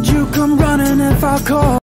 Would you come running if I called.